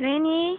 Rainy